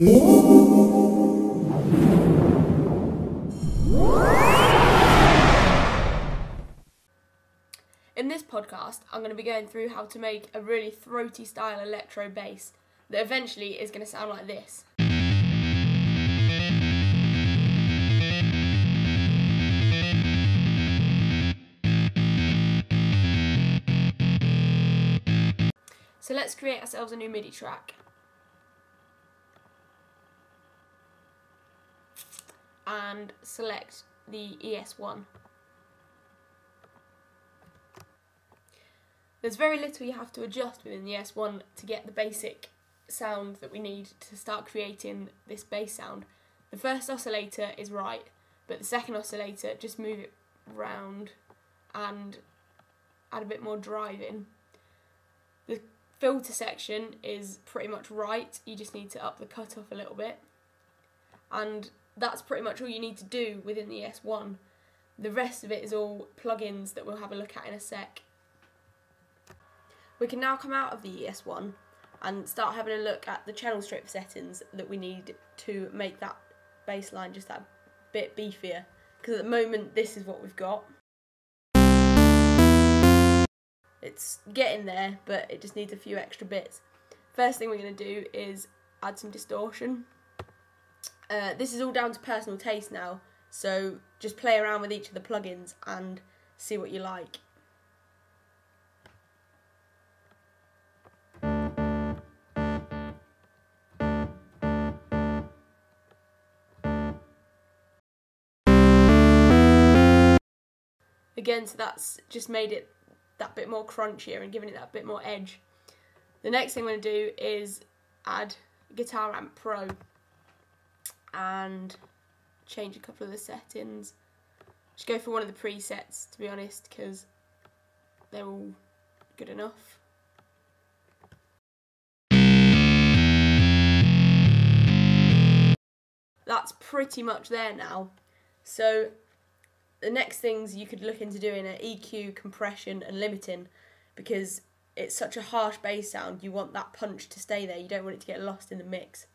In this podcast, I'm going to be going through how to make a really throaty style electro bass that eventually is going to sound like this. So let's create ourselves a new MIDI track. And select the ES1. There's very little you have to adjust within the ES1 to get the basic sound that we need to start creating this bass sound. The first oscillator is right, but the second oscillator, just move it round and add a bit more drive in. The filter section is pretty much right, you just need to up the cutoff a little bit. And that's pretty much all you need to do within the ES1. The rest of it is all plugins that we'll have a look at in a sec. We can now come out of the ES1 and start having a look at the channel strip settings that we need to make that bassline just that bit beefier. Because at the moment this is what we've got. It's getting there, but it just needs a few extra bits. First thing we're going to do is add some distortion. Uh, this is all down to personal taste now, so just play around with each of the plugins and see what you like. Again, so that's just made it that bit more crunchier and giving it that bit more edge. The next thing I'm going to do is add Guitar Amp Pro and change a couple of the settings. Just go for one of the presets to be honest because they're all good enough. That's pretty much there now. So the next things you could look into doing are EQ, compression, and limiting because it's such a harsh bass sound. You want that punch to stay there. You don't want it to get lost in the mix.